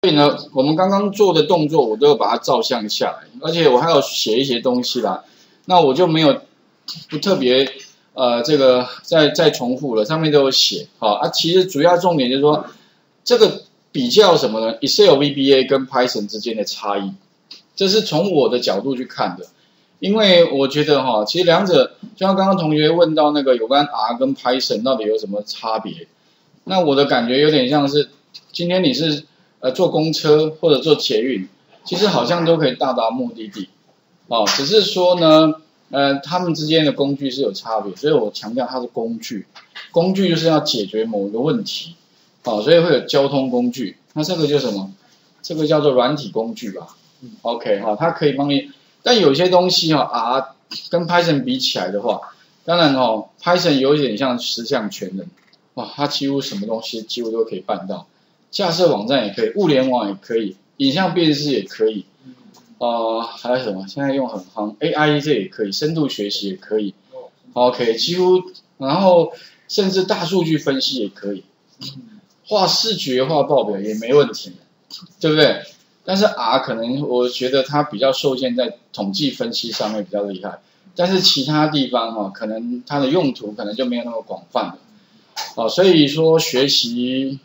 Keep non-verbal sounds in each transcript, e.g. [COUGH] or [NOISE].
所以呢，我们刚刚做的动作，我都要把它照相下来，而且我还要写一些东西啦。那我就没有不特别呃这个再再重复了，上面都有写。好啊，其实主要重点就是说，这个比较什么呢？Excel VBA 跟 Python 之间的差异，这是从我的角度去看的。因为我觉得哈，其实两者就像刚刚同学问到那个有关 R 跟 Python 到底有什么差别，那我的感觉有点像是今天你是。呃，坐公车或者坐捷运，其实好像都可以到达目的地，哦，只是说呢，呃，他们之间的工具是有差别，所以我强调它是工具，工具就是要解决某个问题，哦，所以会有交通工具，那这个叫什么？这个叫做软体工具吧，OK 哈，它可以帮你，但有些东西哈啊，跟 Python 比起来的话，当然哦，Python 有一点像十项全能，哇，它几乎什么东西几乎都可以办到。架设网站也可以，物联网也可以，影像辨识也可以，啊，还有什么？现在用很夯，AI 这也可以，深度学习也可以，OK，几乎，然后甚至大数据分析也可以，画视觉化报表也没问题，对不对？但是 R 可能我觉得它比较受限在统计分析上面比较厉害，但是其他地方哈，可能它的用途可能就没有那么广泛了，哦，所以说学习。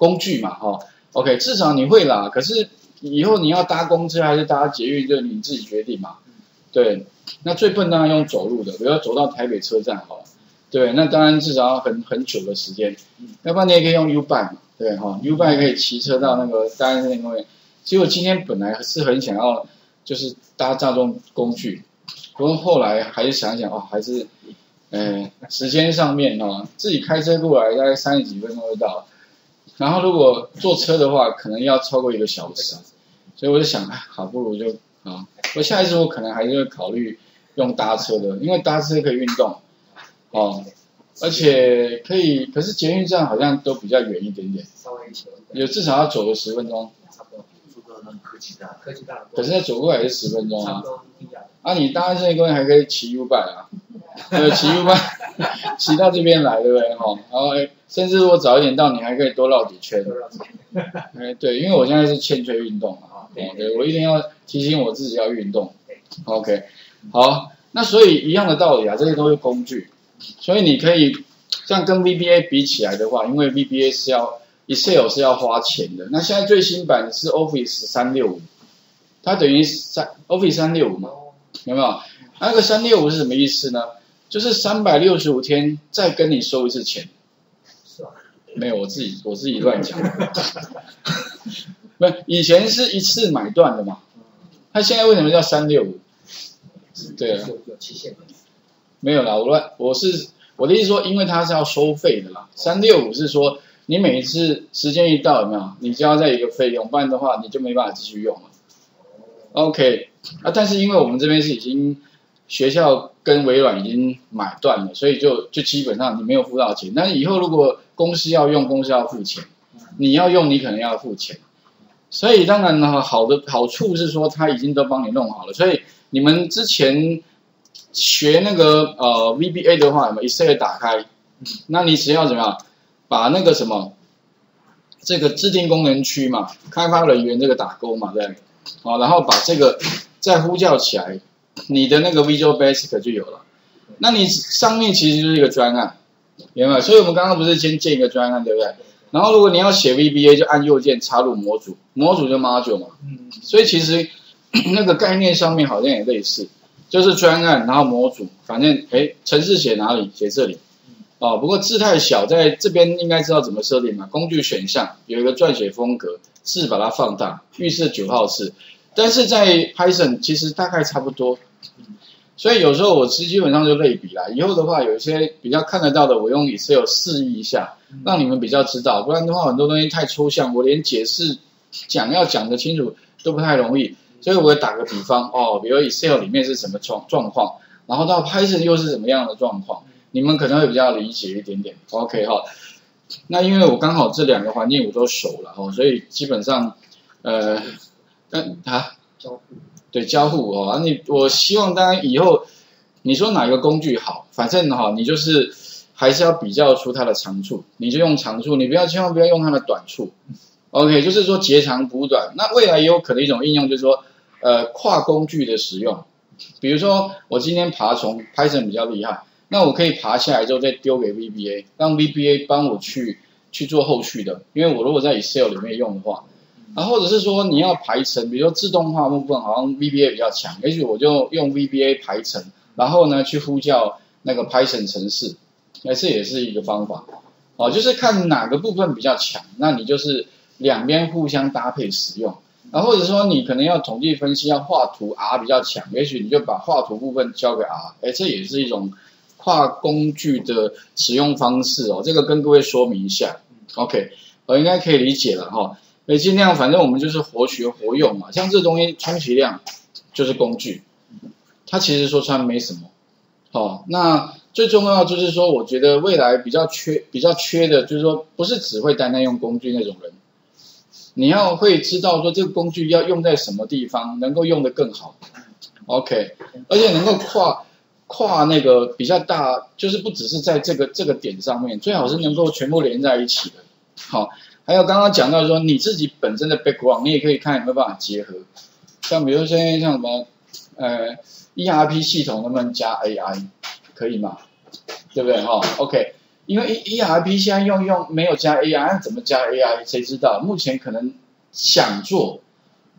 工具嘛，哈，OK，至少你会啦。可是以后你要搭公车还是搭捷运，就你自己决定嘛。对，那最笨当然用走路的，比如走到台北车站好了。对，那当然至少要很很久的时间。要不然你也可以用 U bike 嘛，对哈，U bike 可以骑车到那个大安那边。其实我今天本来是很想要就是搭大众工具，不过后来还是想想哦，还是，嗯，时间上面哈，自己开车过来大概三十几分钟就到。然后如果坐车的话，可能要超过一个小时，所以我就想，好不如就啊，我下一次我可能还是会考虑用搭车的，因为搭车可以运动，哦，而且可以，可是捷运站好像都比较远一点点，有至少要走个十分钟，差不多，科技大，科技大，可是要走过来是十分钟啊，啊，你搭这个还可以骑 U 拜啊。[LAUGHS] 呃，骑 U 拜，[LAUGHS] 骑到这边来，对不对？哈，然后甚至如果早一点到，你还可以多绕几圈。哎，对，因为我现在是欠缺运动啊，对，我一定要提醒我自己要运动。OK，好，那所以一样的道理啊，这些都是工具，所以你可以像跟 VBA 比起来的话，因为 VBA 是要 Excel 是要花钱的，那现在最新版是 Office 三六五，它等于三 Office 三六五嘛，有没有？那个三六五是什么意思呢？就是三百六十五天再跟你收一次钱？没有，我自己我自己乱讲。[LAUGHS] 不，以前是一次买断的嘛。他现在为什么叫三六五？对啊。有期限没有啦，我乱，我是我的意思说，因为它是要收费的啦。三六五是说，你每一次时间一到，有没有？你就要在一个费用，不然的话你就没办法继续用了。OK，啊，但是因为我们这边是已经。学校跟微软已经买断了，所以就就基本上你没有付到钱。但是以后如果公司要用，公司要付钱；你要用，你可能要付钱。所以当然呢，好的好处是说他已经都帮你弄好了。所以你们之前学那个呃 VBA 的话，什么 Excel 打开，那你只要怎么样把那个什么这个制定功能区嘛，开发人员这个打勾嘛，对，好，然后把这个再呼叫起来。你的那个 Visual Basic 就有了，那你上面其实就是一个专案，明白所以我们刚刚不是先建一个专案，对不对？然后如果你要写 VBA，就按右键插入模组，模组就 Module 嘛。嗯。所以其实 [COUGHS] 那个概念上面好像也类似，就是专案，然后模组，反正哎，程式写哪里写这里。哦，不过字太小，在这边应该知道怎么设定嘛？工具选项有一个撰写风格，字把它放大，预设九号字。但是在 Python 其实大概差不多，所以有时候我其实基本上就类比啦。以后的话，有一些比较看得到的，我用 Excel 示意一下，让你们比较知道。不然的话，很多东西太抽象，我连解释讲要讲得清楚都不太容易。所以我会打个比方哦，比如 Excel 里面是什么状状况，然后到 Python 又是什么样的状况，你们可能会比较理解一点点。OK 哈，那因为我刚好这两个环境我都熟了哦，所以基本上呃。但，啊，交互，对交互哦，你我希望大家以后你说哪个工具好，反正哈，你就是还是要比较出它的长处，你就用长处，你不要千万不要用它的短处，OK，就是说截长补短。那未来也有可能一种应用，就是说，呃，跨工具的使用。比如说，我今天爬虫 Python 比较厉害，那我可以爬下来之后再丢给 VBA，让 VBA 帮我去去做后续的。因为我如果在 Excel 里面用的话，啊，或者是说你要排程，比如说自动化部分好像 VBA 比较强，也许我就用 VBA 排程，然后呢去呼叫那个 Python 程式，那这也是一个方法。哦，就是看哪个部分比较强，那你就是两边互相搭配使用，啊，或者说你可能要统计分析，要画图 R 比较强，也许你就把画图部分交给 R，哎，这也是一种跨工具的使用方式哦，这个跟各位说明一下，OK，我应该可以理解了哈，以尽量反正我们就是活学活用嘛，像这东西充其量就是工具，它其实说穿没什么，哦，那。最重要就是说，我觉得未来比较缺、比较缺的，就是说，不是只会单单用工具那种人，你要会知道说这个工具要用在什么地方，能够用得更好，OK，而且能够跨跨那个比较大，就是不只是在这个这个点上面，最好是能够全部连在一起的。好，还有刚刚讲到说你自己本身的 background，你也可以看有没有办法结合，像比如说像什么呃 ERP 系统能不能加 AI？可以吗？对不对哈？OK，因为 E ERP 现在用用没有加 AI，那怎么加 AI？谁知道？目前可能想做，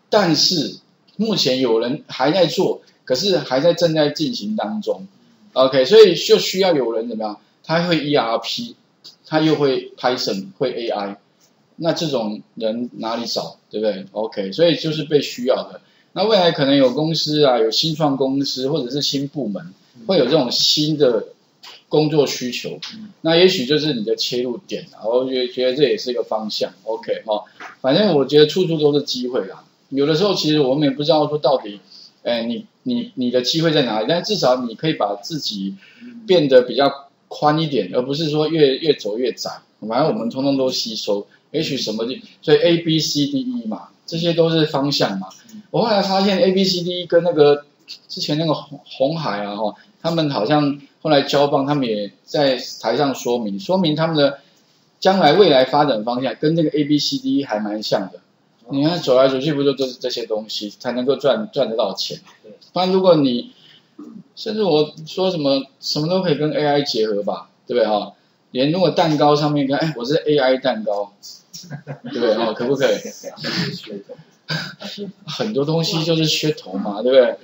但是目前有人还在做，可是还在正在进行当中。OK，所以就需要有人怎么样？他会 ERP，他又会 Python，会 AI，那这种人哪里找？对不对？OK，所以就是被需要的。那未来可能有公司啊，有新创公司或者是新部门。会有这种新的工作需求，那也许就是你的切入点然后觉觉得这也是一个方向，OK 哈，反正我觉得处处都是机会啦。有的时候其实我们也不知道说到底，哎，你你你的机会在哪里？但至少你可以把自己变得比较宽一点，而不是说越越走越窄。反正我们通通都吸收，也许什么的，所以 A B C D E 嘛，这些都是方向嘛。我后来发现 A B C D E 跟那个之前那个红红海啊哈。他们好像后来交棒，他们也在台上说明，说明他们的将来未来发展方向跟这个 A B C D E 还蛮像的。你看走来走去，不就都是这些东西才能够赚赚得到钱？不然如果你甚至我说什么什么都可以跟 A I 结合吧，对不对哈？连如果蛋糕上面跟哎我是 A I 蛋糕，对不对哈？可不可以？很多东西就是噱头嘛，对不对？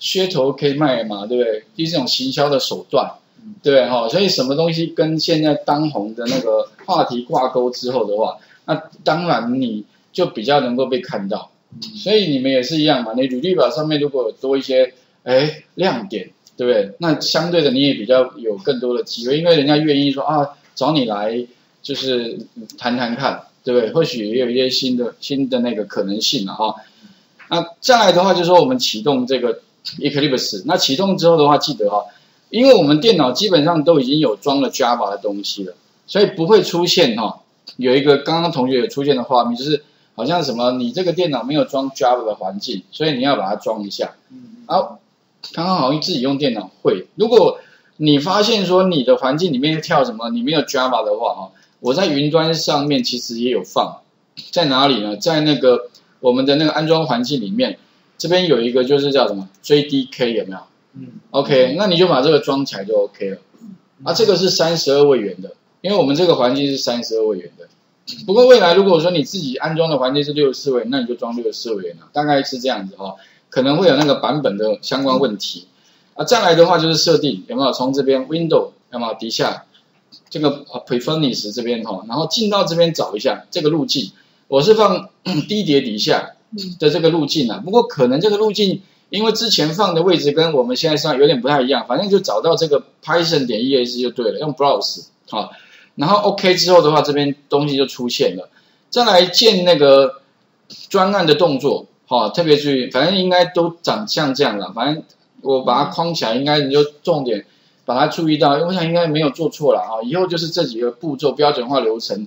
噱头可以卖嘛，对不对？就是这种行销的手段，对不对哈？所以什么东西跟现在当红的那个话题挂钩之后的话，那当然你就比较能够被看到。所以你们也是一样嘛，你履历表上面如果有多一些哎亮点，对不对？那相对的你也比较有更多的机会，因为人家愿意说啊找你来就是谈谈看，对不对？或许也有一些新的新的那个可能性了哈。那再来的话就是说我们启动这个。Eclipse，那启动之后的话，记得哈，因为我们电脑基本上都已经有装了 Java 的东西了，所以不会出现哈，有一个刚刚同学有出现的画面，就是好像什么你这个电脑没有装 Java 的环境，所以你要把它装一下。好，刚刚好像自己用电脑会，如果你发现说你的环境里面跳什么，你没有 Java 的话哈，我在云端上面其实也有放，在哪里呢？在那个我们的那个安装环境里面。这边有一个就是叫什么 JDK 有没有？嗯，OK，那你就把这个装起来就 OK 了。啊，这个是三十二位元的，因为我们这个环境是三十二位元的。不过未来如果说你自己安装的环境是六十四位，那你就装六十四位元了，大概是这样子哈。可能会有那个版本的相关问题。啊，再来的话就是设定有没有？从这边 Window 有没有底下这个 Preference 这边哈，然后进到这边找一下这个路径，我是放 [CLEARS THROAT] 低碟底下。的这个路径啊，不过可能这个路径因为之前放的位置跟我们现在上有点不太一样，反正就找到这个 Python 点 ES 就对了，用 Browse 好，然后 OK 之后的话，这边东西就出现了。再来建那个专案的动作，好，特别注意，反正应该都长像这样了，反正我把它框起来，应该你就重点把它注意到，因为我想应该没有做错了啊，以后就是这几个步骤标准化流程，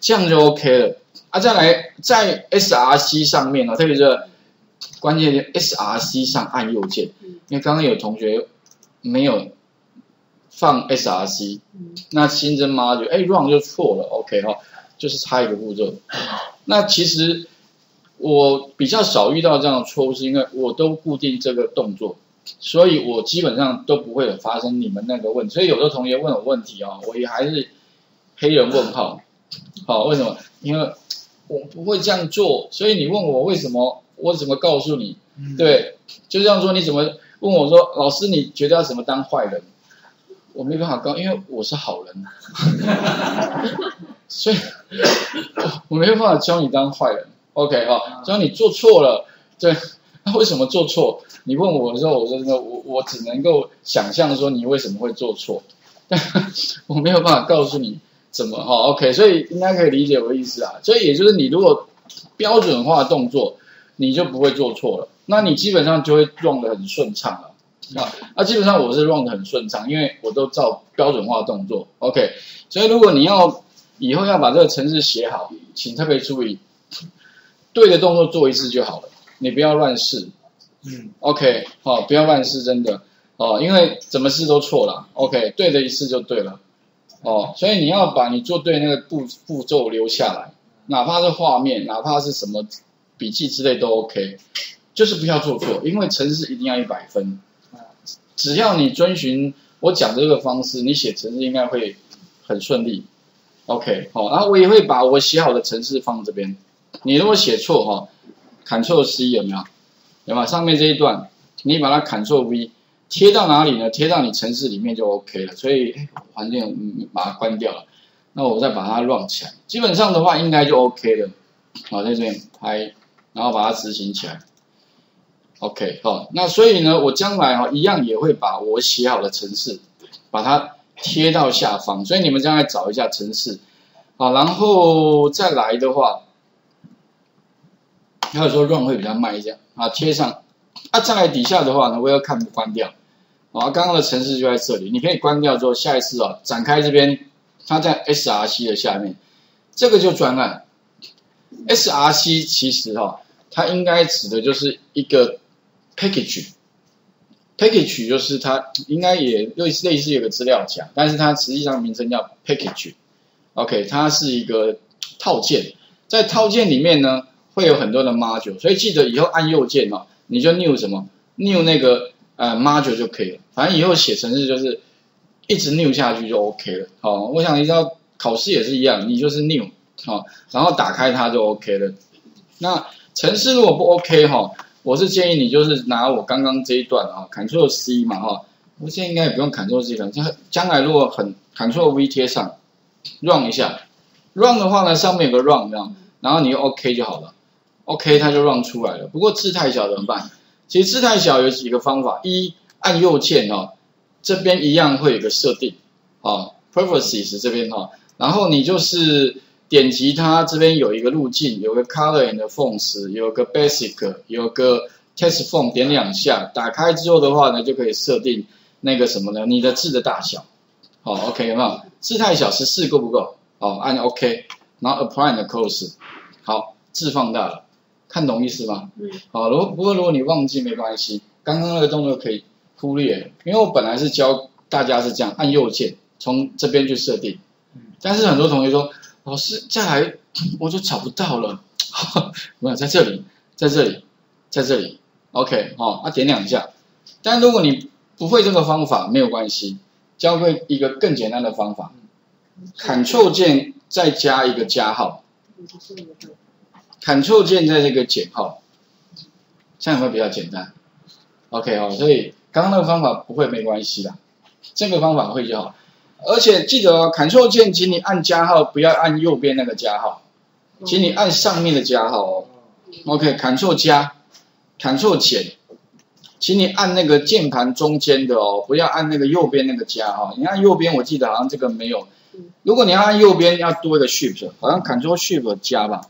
这样就 OK 了。啊，再来在 SRC 上面呢，特别是关键点 SRC 上按右键，因为刚刚有同学没有放 SRC，那新增 module 哎 run 就错了，OK 哈，就是差一个步骤，那其实我比较少遇到这样的错误，是因为我都固定这个动作，所以我基本上都不会有发生你们那个问题。所以有的同学问我问题啊，我也还是黑人问号。好，为什么？因为我不会这样做，所以你问我为什么，我怎么告诉你？对，就这样说，你怎么问我说，老师你觉得要怎么当坏人？我没办法告，因为我是好人，[LAUGHS] 所以我没办法教你当坏人。OK 哈，教你做错了，对，[LAUGHS] 那为什么做错？你问我的时候，我真的我我只能够想象说你为什么会做错，但 [LAUGHS] 我没有办法告诉你怎么哈。OK，所以应该可以理解我的意思啊。所以也就是你如果标准化动作，你就不会做错了，那你基本上就会用的很顺畅了。啊，那基本上我是 run 的很顺畅，因为我都照标准化动作，OK。所以如果你要以后要把这个程式写好，请特别注意，对的动作做一次就好了，你不要乱试，嗯，OK，好，不要乱试，真的，哦，因为怎么试都错了，OK，对的一次就对了，哦，所以你要把你做对那个步步骤留下来，哪怕是画面，哪怕是什么笔记之类都 OK，就是不要做错，因为程式一定要一百分。只要你遵循我讲的这个方式，你写程式应该会很顺利。OK，好，然后我也会把我写好的程式放这边。你如果写错哈，Ctrl C 有没有？有吗？上面这一段，你把它 Ctrl V 贴到哪里呢？贴到你程式里面就 OK 了。所以环境把它关掉了，那我再把它 run 起来，基本上的话应该就 OK 了。好，在这边拍，然后把它执行起来。OK，好，那所以呢，我将来哈一样也会把我写好的程式，把它贴到下方，所以你们将来找一下程式，好，然后再来的话，还有说 run 会比较慢一点啊，贴上，啊，再来底下的话呢，我要看不关掉，啊，刚刚的程式就在这里，你可以关掉之后，下一次啊，展开这边，它在 SRC 的下面，这个就专案，SRC 其实哈，它应该指的就是一个。package，package 就是它应该也类似类似有个资料夹，但是它实际上名称叫 package，OK，它是一个套件，在套件里面呢会有很多的 module，所以记得以后按右键哦，你就 new 什么 new 那个呃 module 就可以了，反正以后写程式就是一直 new 下去就 OK 了。好，我想你知道考试也是一样，你就是 new 好，然后打开它就 OK 了。那程式如果不 OK 哈。我是建议你就是拿我刚刚这一段啊，Ctrl C 嘛哈，我现在应该也不用 Ctrl C 了，将将来如果很 Ctrl V 贴上，run 一下，run 的话呢上面有个 run 这样，然后你 OK 就好了，OK 它就 run 出来了。不过字太小怎么办？其实字太小有几个方法，一按右键哦，这边一样会有个设定哦，Preferences 这边哈，然后你就是。点击它这边有一个路径，有个 Color and Fonts，有个 Basic，有个 Text Font，点两下，打开之后的话呢，就可以设定那个什么呢？你的字的大小。好，OK 有没有？字太小，十四够不够？好，按 OK，然后 Apply and Close。好，字放大了，看懂意思吗？嗯。好，如不过如果你忘记没关系，刚刚那个动作可以忽略，因为我本来是教大家是这样，按右键从这边去设定。嗯。但是很多同学说。老师，再来 [CLEARS THROAT] 我就找不到了。[LAUGHS] 没有在这里，在这里，在这里。OK，哦，啊点两下。但如果你不会这个方法，没有关系，教会一个更简单的方法。Ctrl 键再加一个加号，Ctrl 键在这个减号，这样会比较简单。OK，哦，所以刚刚那个方法不会没关系的，这个方法会就好。而且记得哦，Ctrl 键，请你按加号，不要按右边那个加号，请你按上面的加号哦。OK，Ctrl 加，Ctrl 减，请你按那个键盘中间的哦，不要按那个右边那个加哈。你按右边，我记得好像这个没有。如果你要按右边，要多一个 Shift，好像 Ctrl Shift 加吧，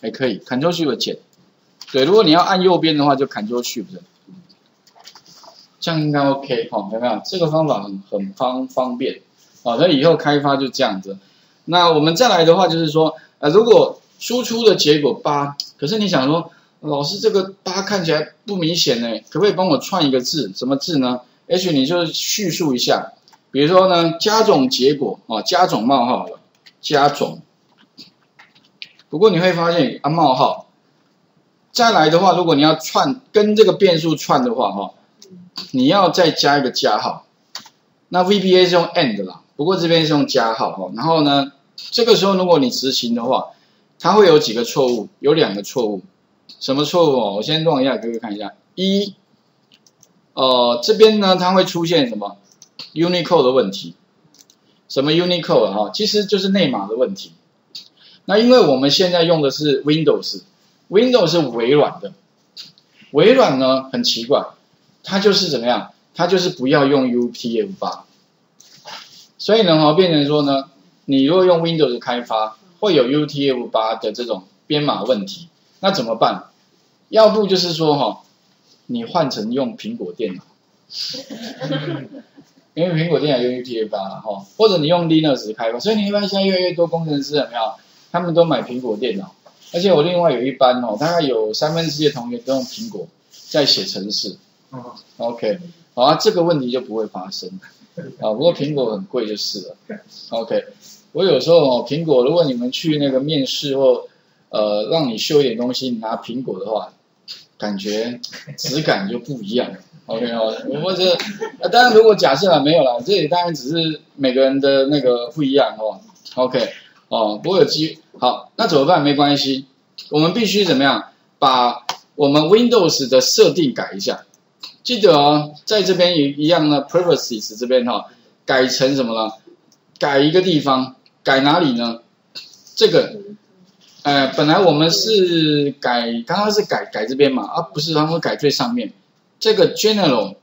还可以，Ctrl Shift 减。对，如果你要按右边的话，就 Ctrl Shift。这样应该 OK 哈，有没有？这个方法很很方方便。好，那以后开发就这样子。那我们再来的话，就是说，呃，如果输出的结果八，可是你想说，老师这个八看起来不明显呢，可不可以帮我串一个字？什么字呢？H，你就叙述一下，比如说呢，加总结果啊，加总冒号了，加总不过你会发现啊冒号，再来的话，如果你要串跟这个变数串的话哈，你要再加一个加号。那 VBA 是用 and 啦，不过这边是用加号哈。然后呢，这个时候如果你执行的话，它会有几个错误，有两个错误。什么错误哦？我先弄一下，各位看一下。一，呃，这边呢，它会出现什么 Unicode 的问题？什么 Unicode 哈？其实就是内码的问题。那因为我们现在用的是 Windows，Windows 是微软的，微软呢很奇怪，它就是怎么样？它就是不要用 UTF-8，所以呢哈，变成说呢，你如果用 Windows 开发，会有 UTF-8 的这种编码问题，那怎么办？要不就是说哈，你换成用苹果电脑，[LAUGHS] 因为苹果电脑用 UTF-8 哈，或者你用 Linux 开发，所以你会发现现在越来越多工程师怎么样？他们都买苹果电脑，而且我另外有一班哦，大概有三分之一的同学都用苹果在写程式。OK，好啊，这个问题就不会发生。啊，不过苹果很贵就是了。OK，我有时候哦，苹果如果你们去那个面试或呃让你修一点东西，你拿苹果的话，感觉质感就不一样。OK 哦，或者当然如果假设啊没有了，这里当然只是每个人的那个不一样哦。OK。哦，不过有机好，那怎么办？没关系，我们必须怎么样？把我们 Windows 的设定改一下。记得哦，在这边一一样的 Preferences 这边哈，改成什么了？改一个地方，改哪里呢？这个，呃，本来我们是改，刚刚是改改这边嘛，啊，不是，他们改最上面这个 General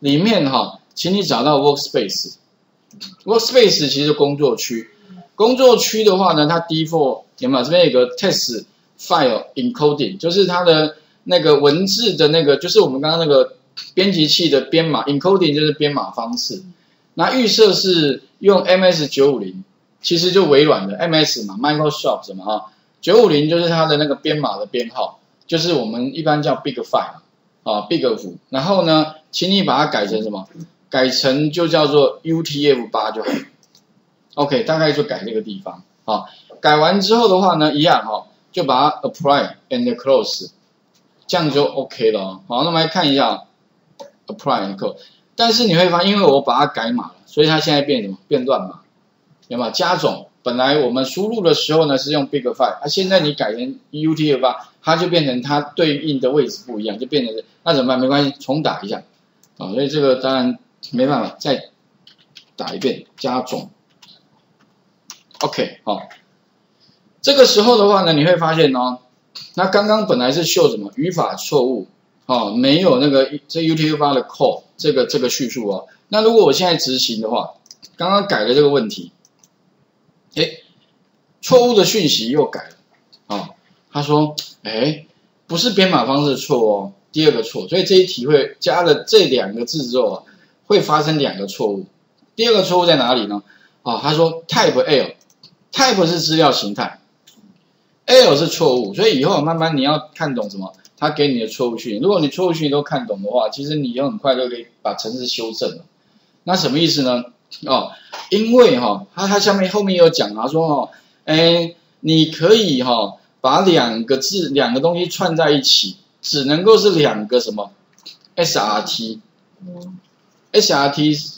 里面哈，请你找到 Workspace，Workspace 其实工作区。工作区的话呢，它 default 有没有？这边有个 text file encoding，就是它的那个文字的那个，就是我们刚刚那个编辑器的编码 encoding，就是编码方式。那预设是用 MS 九五零，其实就微软的 MS 嘛，Microsoft 什么啊？九五零就是它的那个编码的编号，就是我们一般叫 big file 啊，big 五。然后呢，请你把它改成什么？改成就叫做 UTF 八就好。OK，大概就改这个地方，好，改完之后的话呢，一样哈，就把它 apply and close，这样就 OK 了。好，那我们来看一下 apply and close，但是你会发现，因为我把它改码了，所以它现在变什么？变乱码，有没有？加总，本来我们输入的时候呢是用 big file，它现在你改成 UTF-8，它就变成它对应的位置不一样，就变成那怎么办？没关系，重打一下，啊，所以这个当然没办法，再打一遍加总。OK，好，这个时候的话呢，你会发现哦，那刚刚本来是秀什么语法错误，哦，没有那个这 UTF-8 的 call 这个这个叙述哦。那如果我现在执行的话，刚刚改了这个问题，哎，错误的讯息又改了，啊，他说，哎，不是编码方式错哦，第二个错，所以这一题会加了这两个字之后啊，会发生两个错误。第二个错误在哪里呢？啊，他说 type L。Type 是资料形态，L 是错误，所以以后慢慢你要看懂什么，它给你的错误讯息。如果你错误讯息都看懂的话，其实你就很快就可以把程式修正了。那什么意思呢？哦，因为哈，它它下面后面有讲啊，说哦，哎，你可以哈把两个字两个东西串在一起，只能够是两个什么 SRT，SRT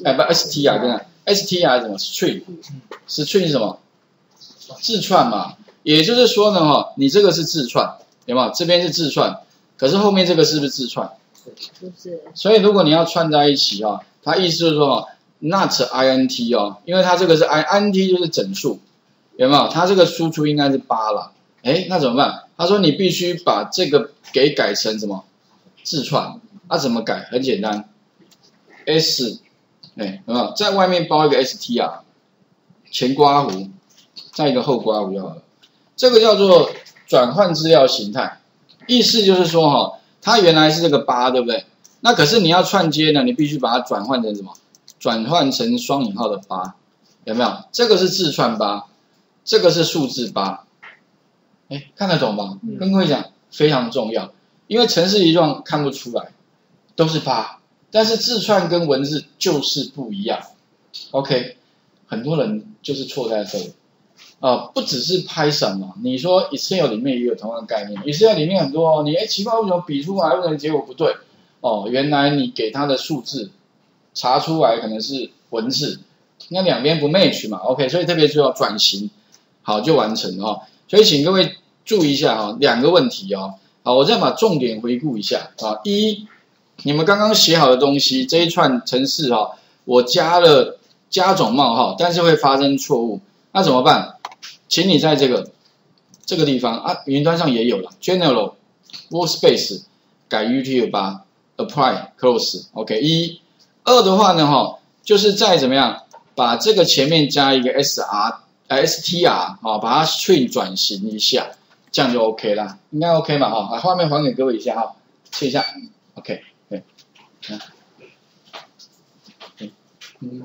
哎不 ST 啊，真的 ST 啊什么 string，string 是什么？自串嘛，也就是说呢，哈，你这个是自串，有没有？这边是自串，可是后面这个是不是自串？是。所以如果你要串在一起啊，它意思就是说，not int 哦，因为它这个是 int 就是整数，有没有？它这个输出应该是八了，哎，那怎么办？他说你必须把这个给改成什么？自串，那怎么改？很简单，s，哎，有没有？在外面包一个 str，前刮弧。再一个后刮弧就好了，这个叫做转换资料形态，意思就是说哈，它原来是这个八，对不对？那可是你要串接呢，你必须把它转换成什么？转换成双引号的八，有没有？这个是字串八，这个是数字八，哎，看得懂吧？跟各位讲，非常重要，因为程式一段看不出来，都是八，但是字串跟文字就是不一样。OK，很多人就是错在这里。啊，不只是 Python 嘛，你说 Excel 里面也有同样的概念，Excel 里面很多哦，你哎奇怪为什么比出来为什么结果不对？哦，原来你给它的数字查出来可能是文字，那两边不 match 嘛，OK，所以特别需要转型，好就完成哦。所以请各位注意一下哈，两个问题哦，好，我再把重点回顾一下啊，一，你们刚刚写好的东西这一串程式哈，我加了加种冒号，但是会发生错误，那怎么办？请你在这个这个地方啊，云端上也有了，General Workspace 改 Util 八，Apply Close，OK，一，二的话呢，哈，就是再怎么样，把这个前面加一个 SR STR 啊，把它 String 转型一下，这样就 OK 啦，应该 OK 嘛，哈，把画面还给各位一下哈，切一下，OK，对，嗯，嗯。